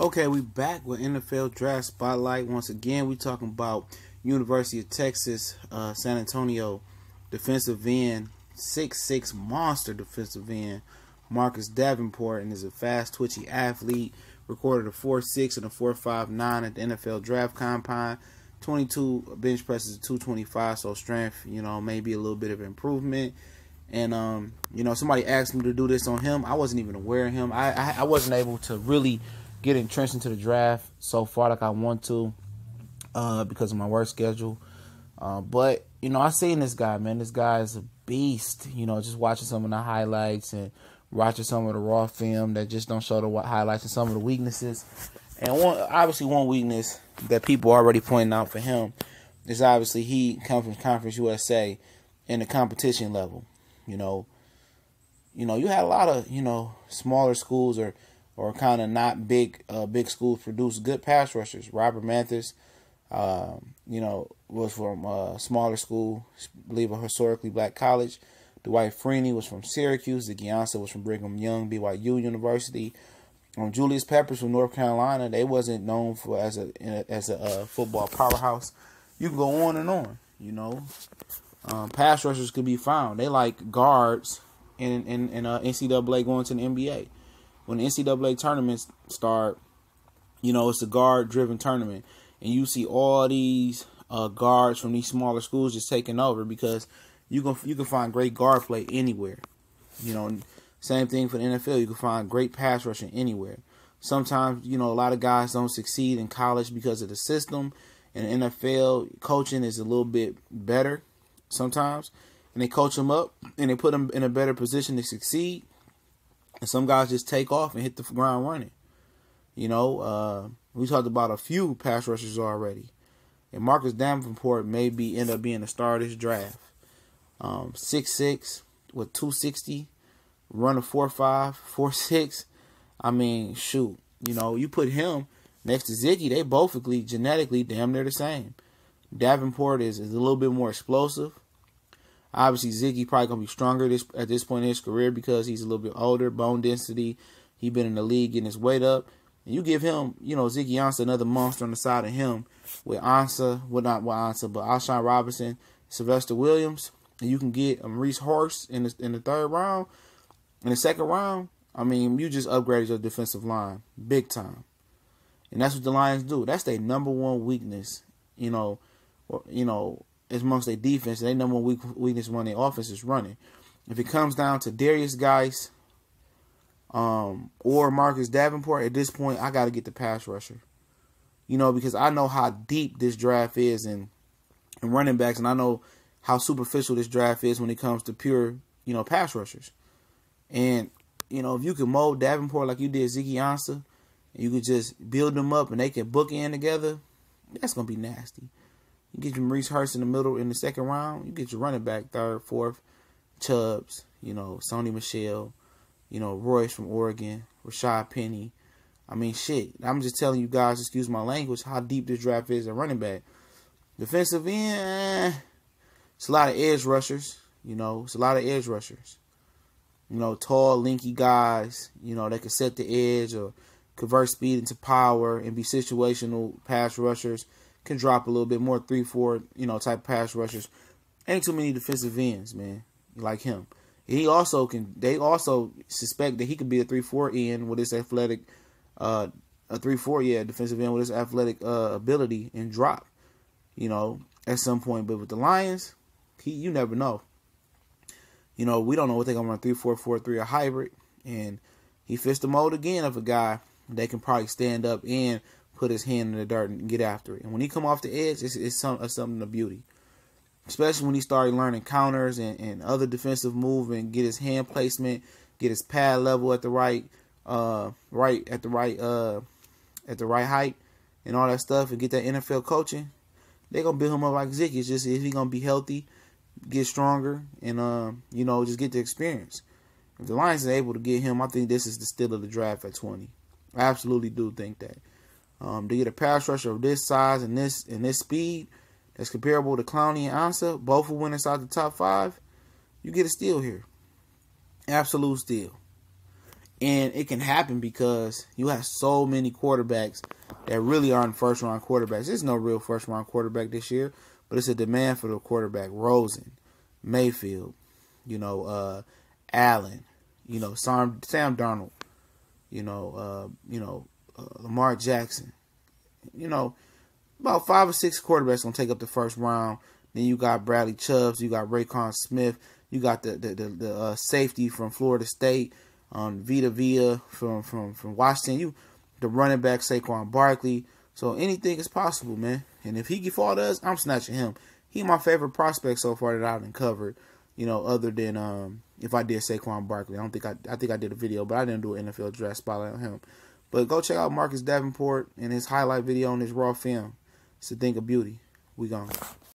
Okay, we back with NFL Draft Spotlight. Once again, we talking about University of Texas, uh, San Antonio defensive end, six six monster defensive end, Marcus Davenport, and is a fast, twitchy athlete. Recorded a four six and a four five nine at the NFL Draft Combine. 22 bench presses, 225, so strength, you know, maybe a little bit of improvement. And um, you know, somebody asked me to do this on him. I wasn't even aware of him. I I, I wasn't able to really get entrenched into the draft so far like I want to uh, because of my work schedule. Uh, but you know, I seen this guy, man. This guy is a beast. You know, just watching some of the highlights and watching some of the raw film that just don't show the highlights and some of the weaknesses. And one, obviously, one weakness that people are already pointing out for him is obviously he comes from Conference USA in the competition level. You know, you know, you had a lot of you know smaller schools or or kind of not big uh, big schools produce good pass rushers. Robert Mathis, uh, you know, was from a smaller school, I believe a historically black college. Dwight Freeney was from Syracuse. The Ansah was from Brigham Young, BYU University. Um, Julius Peppers from North Carolina. They wasn't known for as a, as a uh, football powerhouse. You can go on and on. You know, um, pass rushers could be found. They like guards in in, in uh, NCAA going to the NBA when the NCAA tournaments start, you know, it's a guard driven tournament. And you see all these uh, guards from these smaller schools just taking over because you can you can find great guard play anywhere. You know, same thing for the NFL. You can find great pass rushing anywhere. Sometimes, you know, a lot of guys don't succeed in college because of the system. And the NFL coaching is a little bit better sometimes. And they coach them up and they put them in a better position to succeed. And some guys just take off and hit the ground running. You know, uh, we talked about a few pass rushers already. And Marcus Davenport may be end up being the star this draft. Um, six six with two sixty, run a four five, four six. I mean, shoot, you know, you put him next to Ziggy, they both genetically damn near the same. Davenport is, is a little bit more explosive. Obviously, Ziggy probably gonna be stronger this at this point in his career because he's a little bit older, bone density. He been in the league getting his weight up. And you give him, you know, Ziggy Ansah another monster on the side of him with Ansah, well not with Ansah, but A'Shawn Robinson, Sylvester Williams, and you can get Reese Hurst in the in the third round. In the second round, I mean, you just upgraded your defensive line big time, and that's what the Lions do. That's their number one weakness. You know, you know, is amongst their defense. Their number one weak, weakness when their offense is running. If it comes down to Derrius Guice um, or Marcus Davenport, at this point, I got to get the pass rusher. You know, because I know how deep this draft is and and running backs, and I know how superficial this draft is when it comes to pure, you know, pass rushers. And you know, if you can mold Davenport like you did Ziggy Ansah, and you could just build them up and they can book in together, that's gonna be nasty. You get your Maurice Hurst in the middle in the second round. You get your running back third, fourth, Chubbs, you know, Sony Michel, you know, Royce from Oregon, Rashaad Penny. I mean, shit. I'm just telling you guys, excuse my language, how deep this draft is at running back. Defensive end, eh, it's a lot of edge rushers. You know, it's a lot of edge rushers. You know, tall, linky guys. You know, they can set the edge or convert speed into power and be situational pass rushers can drop a little bit more three four you know type pass rushers. Ain't too many defensive ends, man, like him. He also can. They also suspect that he could be a three four end with his athletic, uh, a three four yeah defensive end with his athletic uh, ability and drop. You know, at some point, but with the Lions, he you never know. You know, we don't know what they're gonna run three four four three a hybrid, and he fits the mold again of a guy that can probably stand up and put his hand in the dirt and get after it. And when he come off the edge, it's, it's, some, it's something of beauty. Especially when he started learning counters and, and other defensive move and get his hand placement, get his pad level at the right, uh, right at the right, uh, at the right height, and all that stuff, and get that NFL coaching. They're gonna build him up like Ziggy. It's just if he gonna be healthy, get stronger, and uh, you know, just get the experience. If the Lions are able to get him, I think this is the steal of the draft at 20. I absolutely do think that. Um, to get a pass rusher of this size and this and this speed that's comparable to Clowney and Ansah, both who went inside the top five, you get a steal here. Absolute steal. And it can happen because you have so many quarterbacks that really aren't first round quarterbacks. There's no real first round quarterback this year, but it's a demand for the quarterback. Rosen, Mayfield, you know, uh, Allen, you know, Sam, Sam Darnold, you know, uh, you know, uh, Lamar Jackson, you know, about five or six quarterbacks gonna take up the first round. Then you got Bradley Chubbs, you got Roquan Smith, you got the the the, the uh, safety from Florida State, um, Vita Vea from from from Washington. You the running back Saquon Barkley. So anything is possible, man. And if he fall to us, I'm snatching him. He my favorite prospect so far that I've uncovered. You know, other than um, if I did Saquon Barkley, I don't think I I think I did a video, but I didn't do an NFL draft spotlight on him. But go check out Marcus Davenport and his highlight video on his raw film. It's a thing of beauty. We gone.